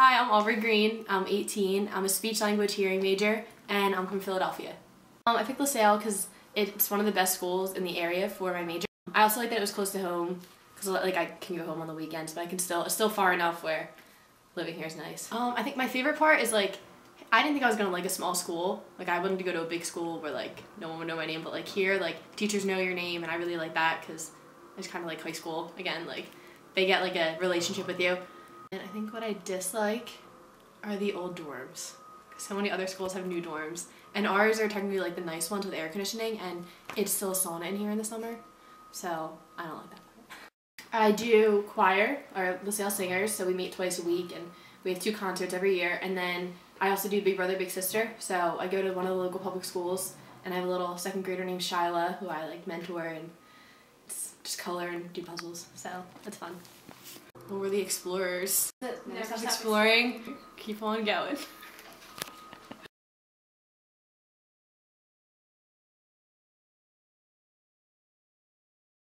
Hi, I'm Aubrey Green. I'm 18. I'm a speech language hearing major and I'm from Philadelphia. Um, I picked La Salle because it's one of the best schools in the area for my major. I also like that it was close to home because like I can go home on the weekends, but I can still it's still far enough where living here is nice. Um, I think my favorite part is like I didn't think I was gonna like a small school. Like I wanted to go to a big school where like no one would know my name, but like here like teachers know your name, and I really like that because it's kind of like high school again. Like they get like a relationship with you. And I think what I dislike are the old dorms. So many other schools have new dorms, and ours are technically like the nice ones with air conditioning, and it's still a sauna in here in the summer, so I don't like that. I do choir, or La Salle Singers, so we meet twice a week, and we have two concerts every year, and then I also do Big Brother Big Sister, so I go to one of the local public schools, and I have a little second grader named Shyla, who I like mentor, and just color and do puzzles, so that's fun. Well, we're the explorers. Never stop exploring. Keep on going.